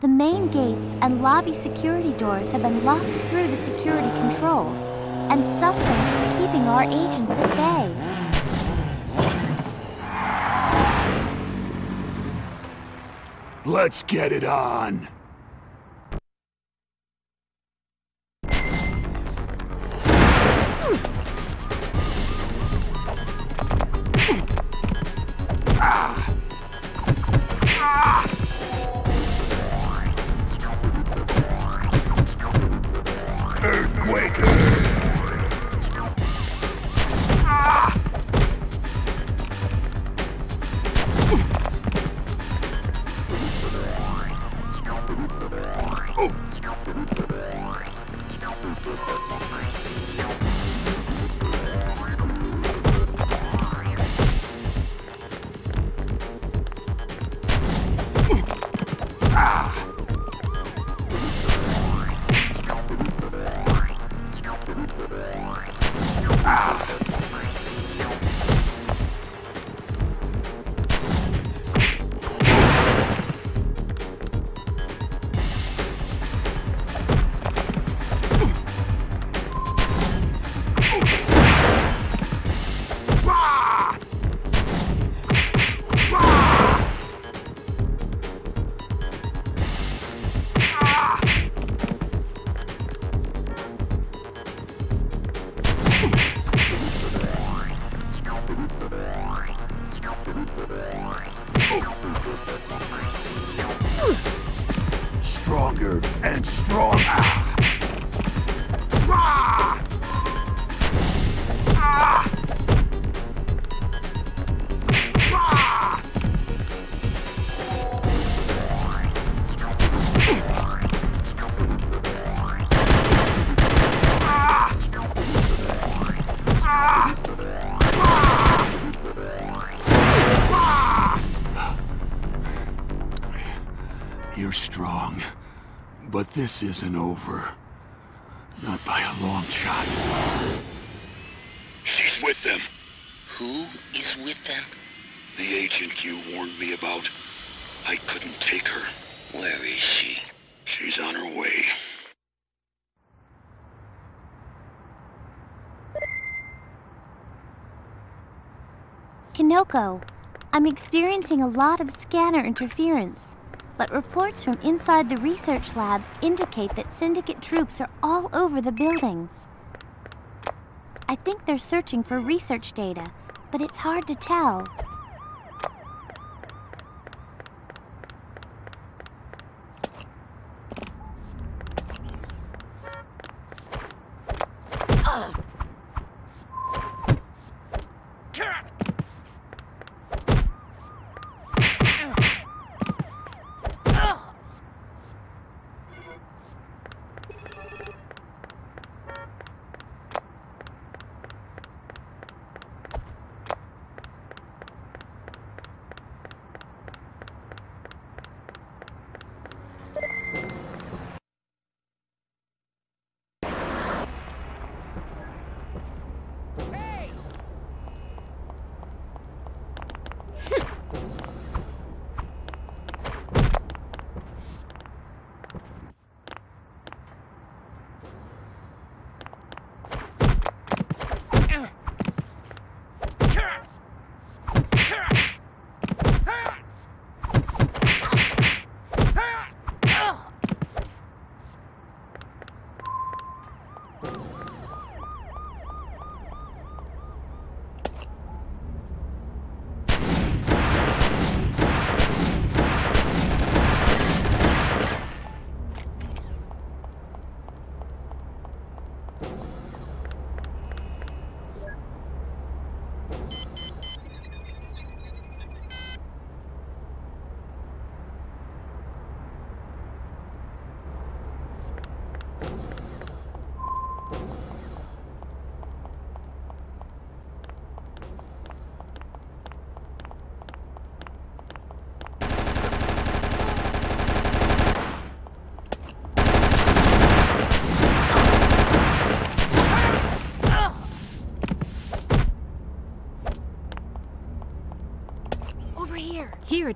The main gates and lobby security doors have been locked through the security controls, and something is keeping our agents at bay. Let's get it on. But this isn't over. Not by a long shot. She's with them. Who is with them? The agent you warned me about. I couldn't take her. Where is she? She's on her way. Konoko, I'm experiencing a lot of scanner interference, but reports from inside the research lab indicate that Syndicate troops are all over the building. I think they're searching for research data, but it's hard to tell.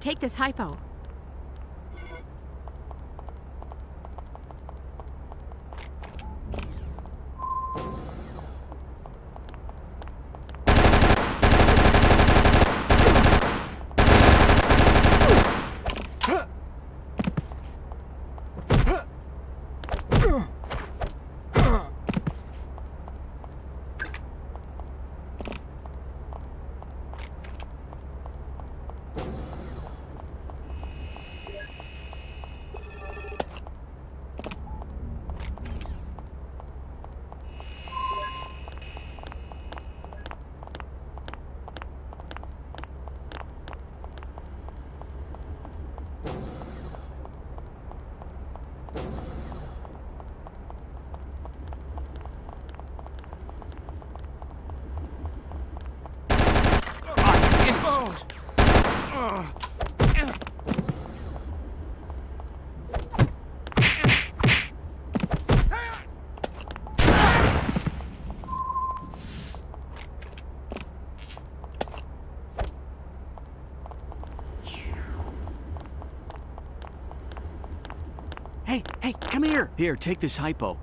Take this hypo. Hey, come here. Here, take this hypo.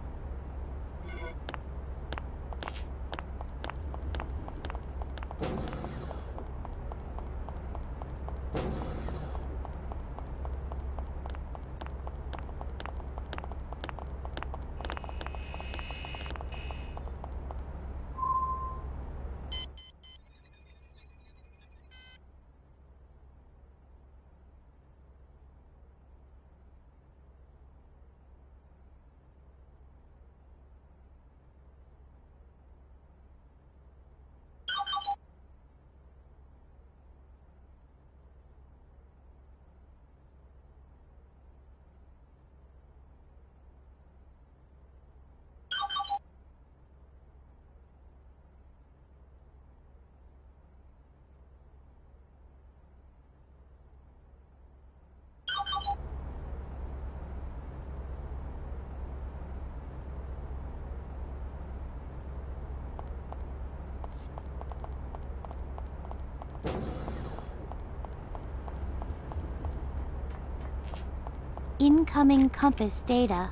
Incoming compass data.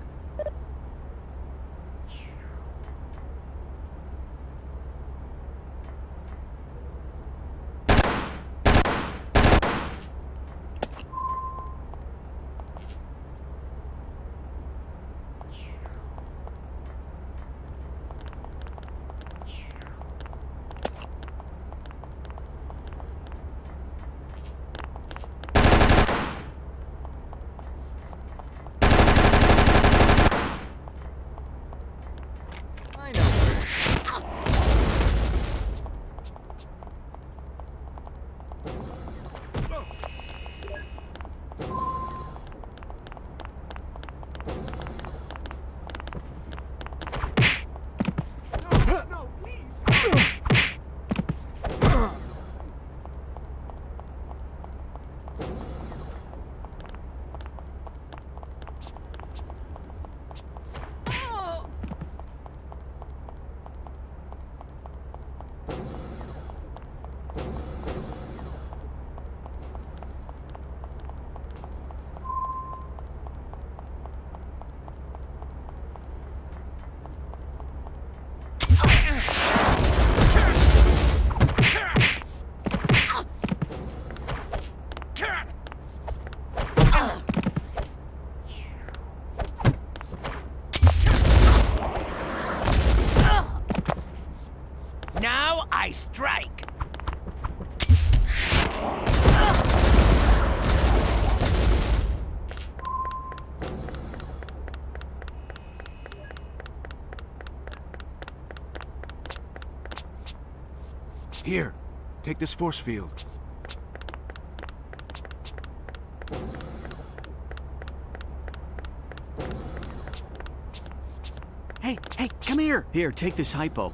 Now I strike. Here, take this force field. Hey, hey, come here. Here, take this hypo.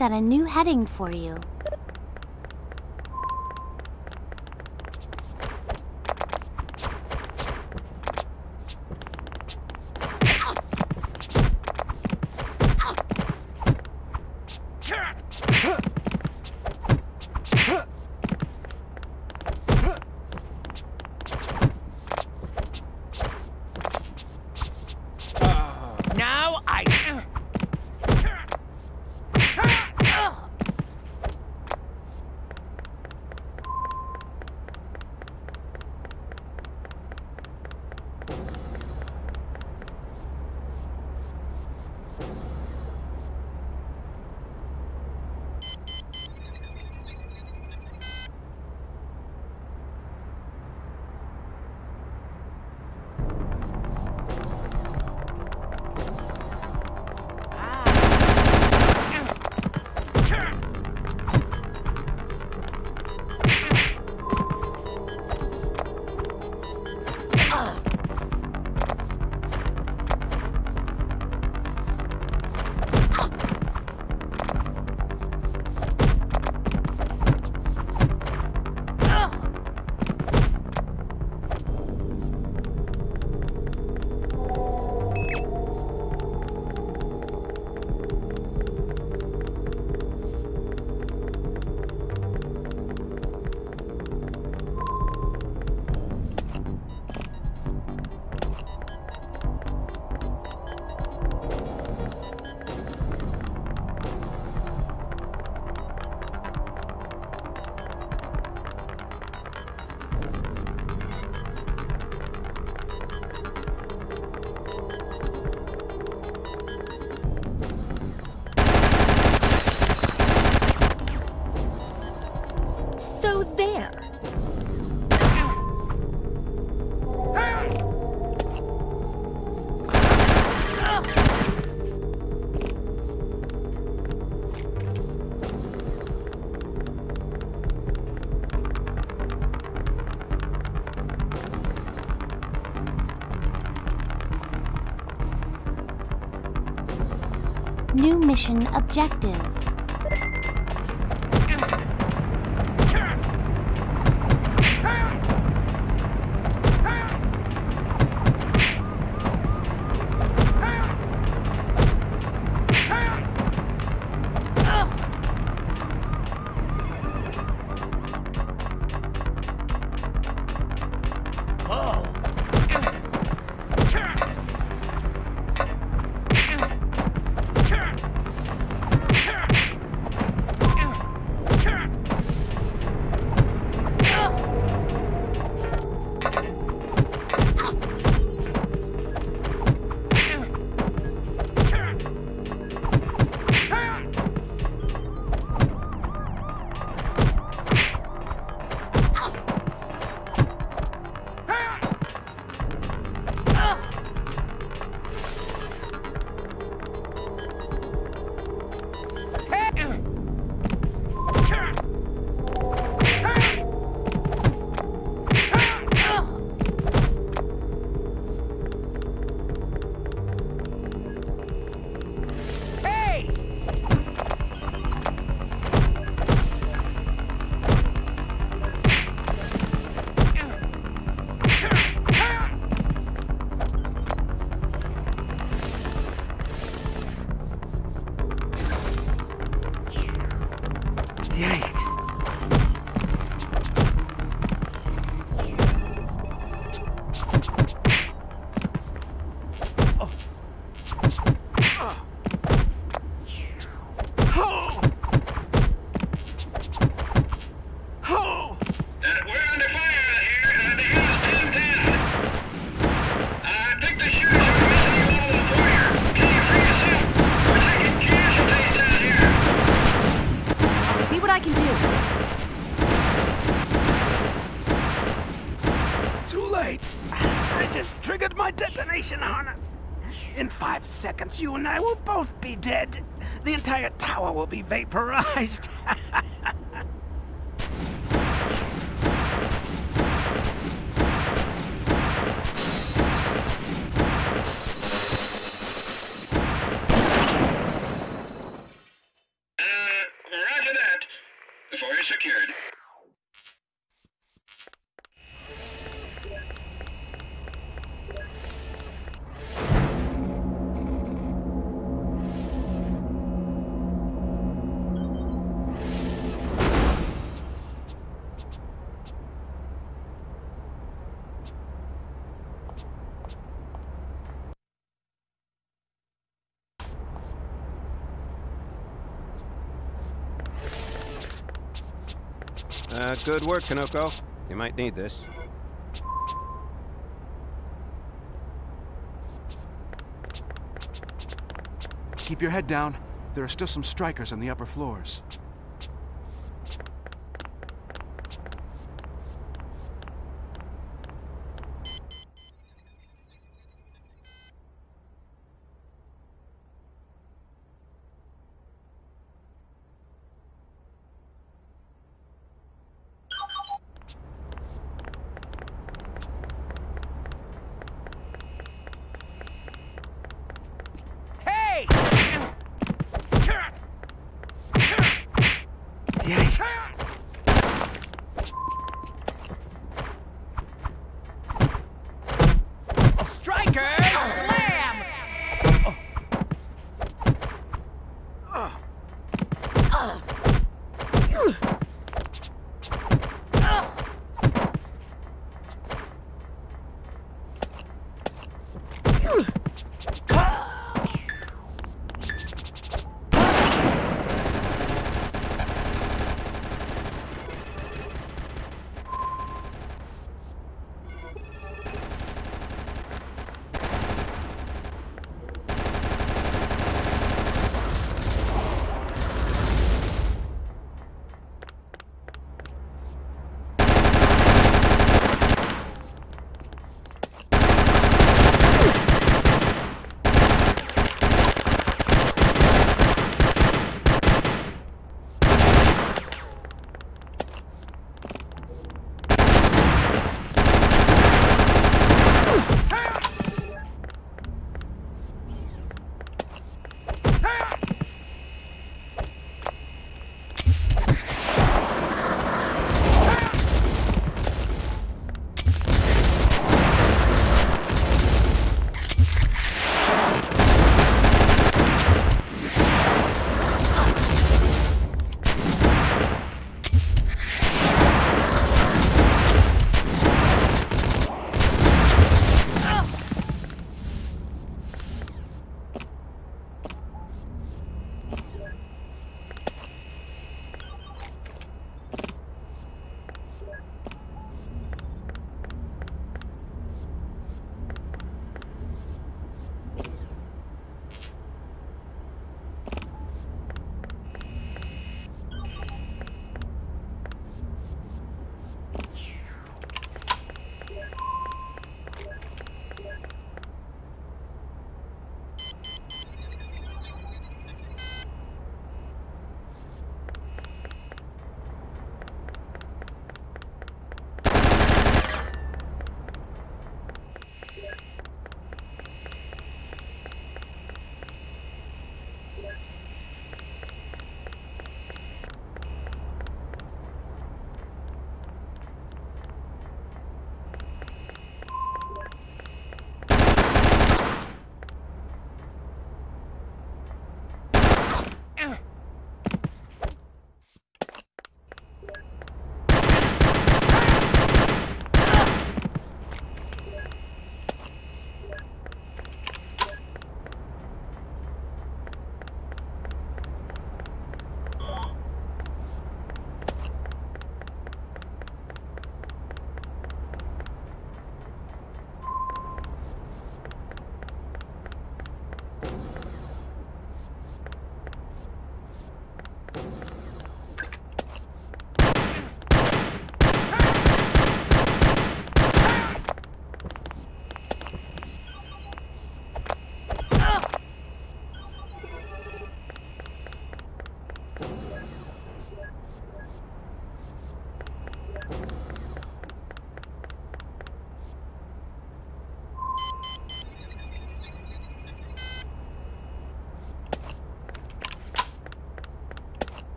Got a new heading for you. mission objective. concentration harness. In five seconds, you and I will both be dead. The entire tower will be vaporized. secured. Uh, good work, Konoko. You might need this. Keep your head down. There are still some strikers on the upper floors.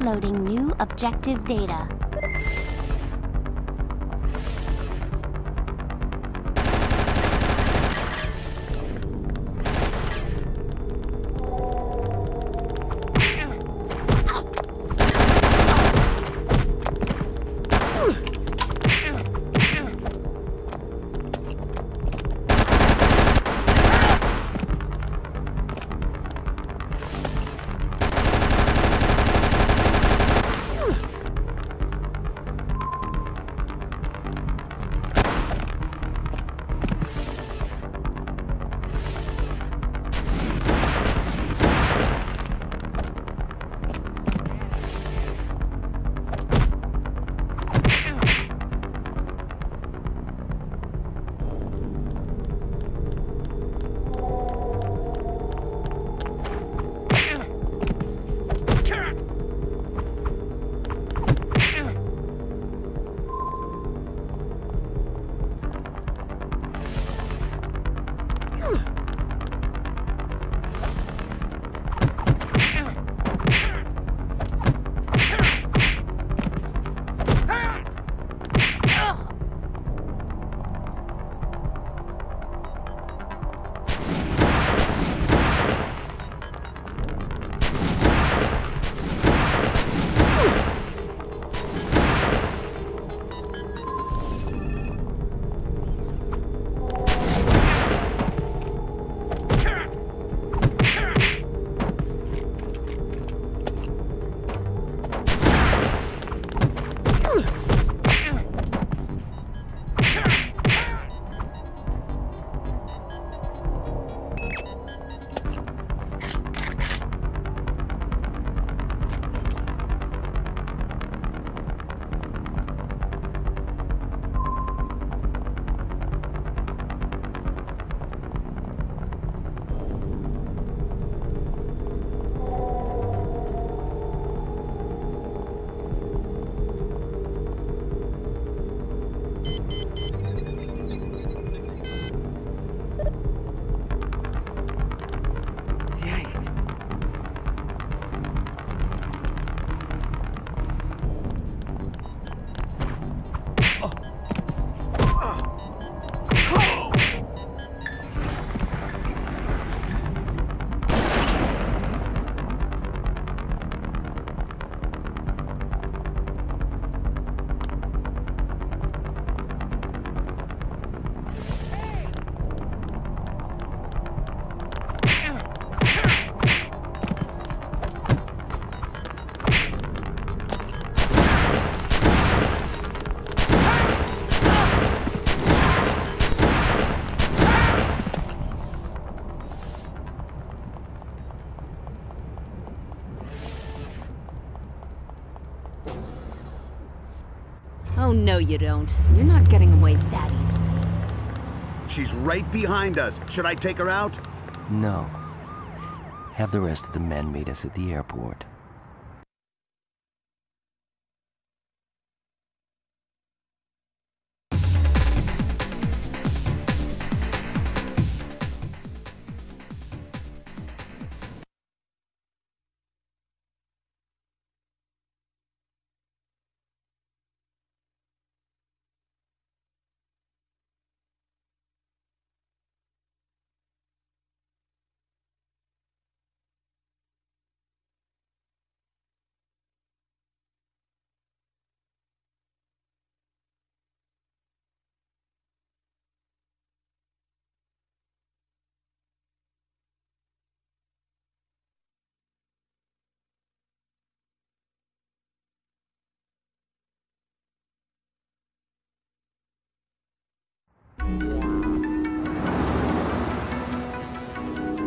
Uploading new objective data. Oh, no you don't. You're not getting away that easily. She's right behind us. Should I take her out? No. Have the rest of the men meet us at the airport.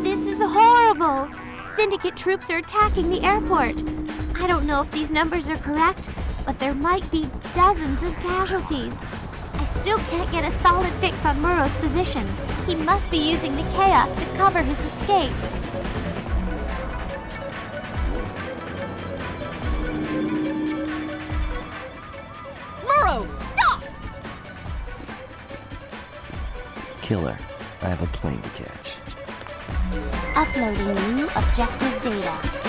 This is horrible! Syndicate troops are attacking the airport. I don't know if these numbers are correct, but there might be dozens of casualties. I still can't get a solid fix on Muro's position. He must be using the chaos to cover his escape. Killer, I have a plane to catch. Uploading new objective data.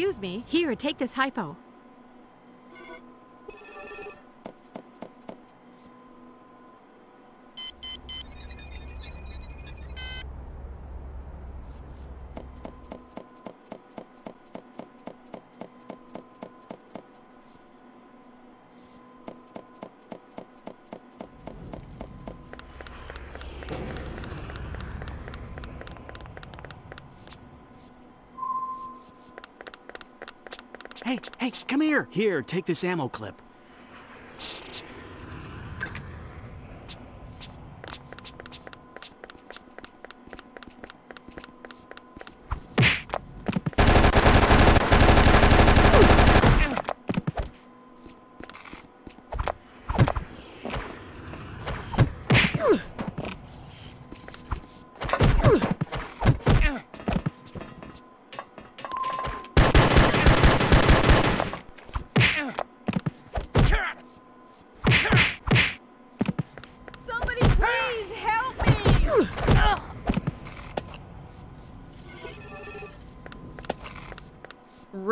Excuse me. Here, take this hypo. Hey, come here. Here, take this ammo clip.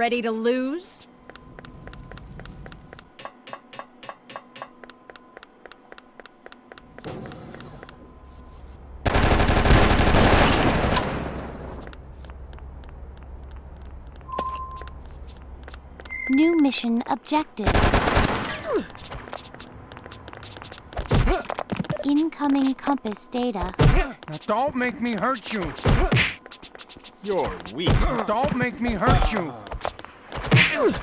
Ready to lose? New mission objective. Incoming compass data. Now don't make me hurt you. You're weak. Don't make me hurt you. Ugh!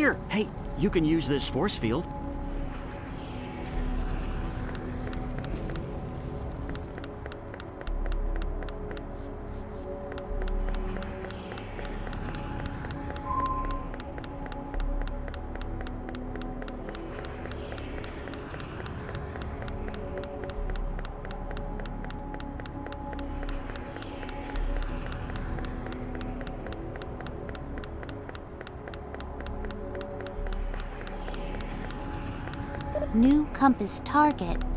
Here. Hey, you can use this force field. Compass target.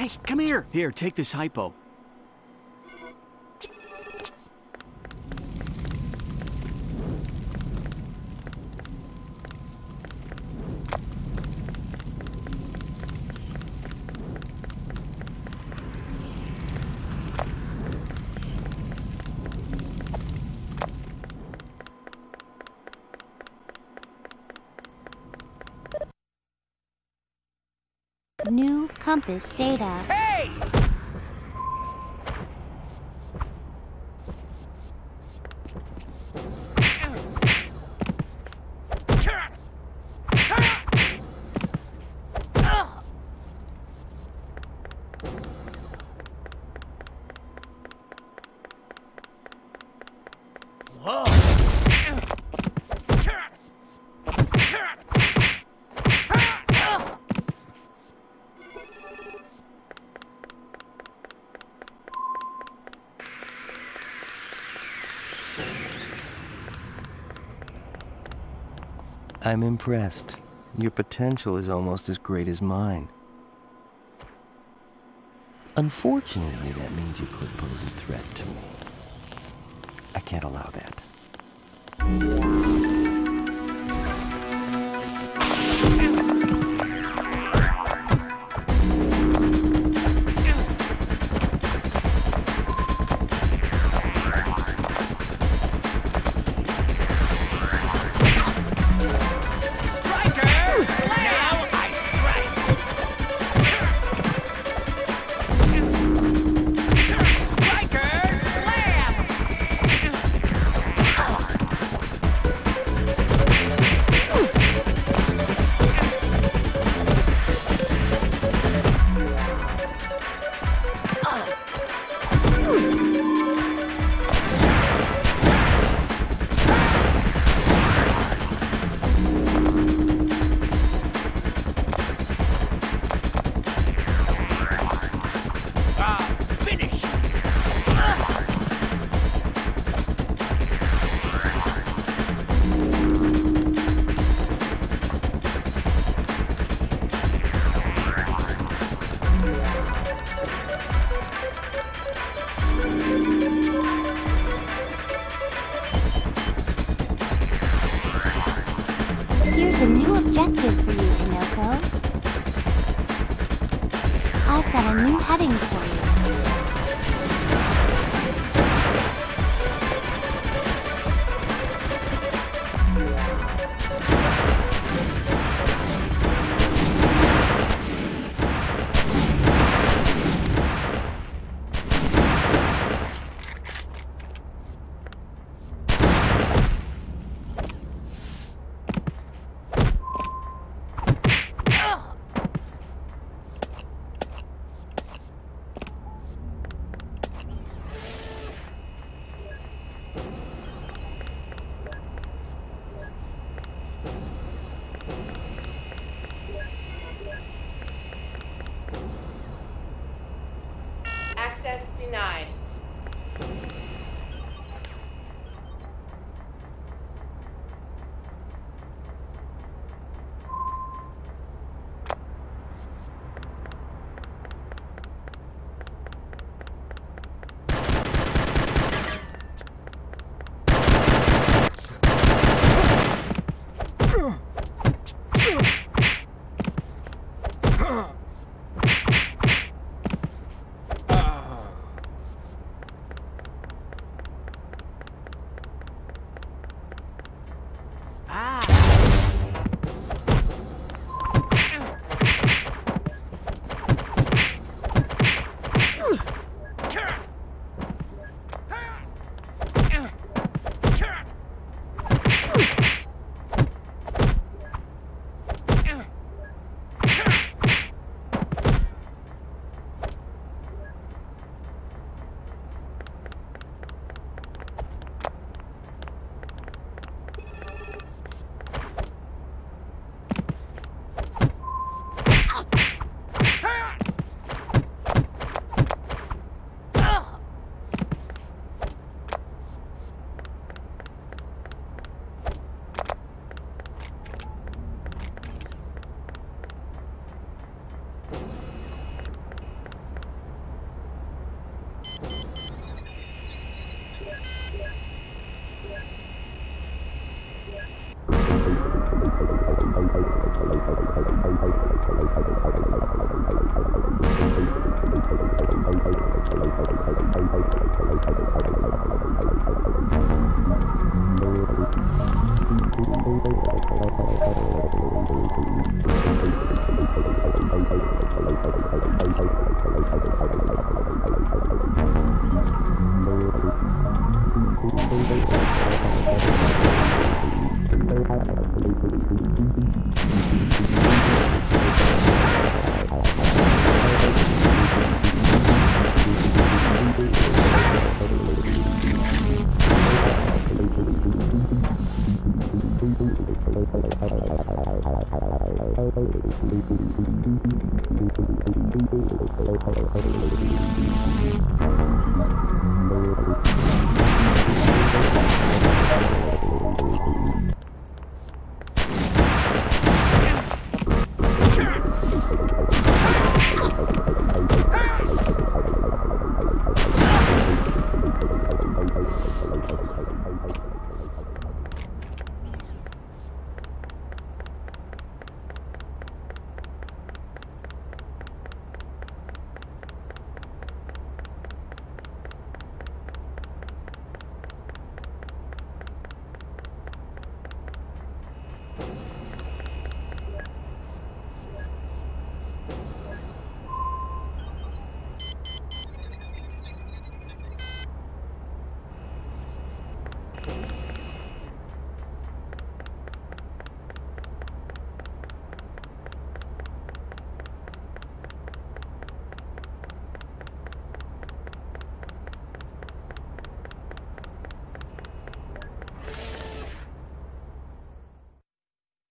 Hey, come here. Here, take this hypo. Compass data. I'm impressed. Your potential is almost as great as mine. Unfortunately, that means you could pose a threat to me. I can't allow that.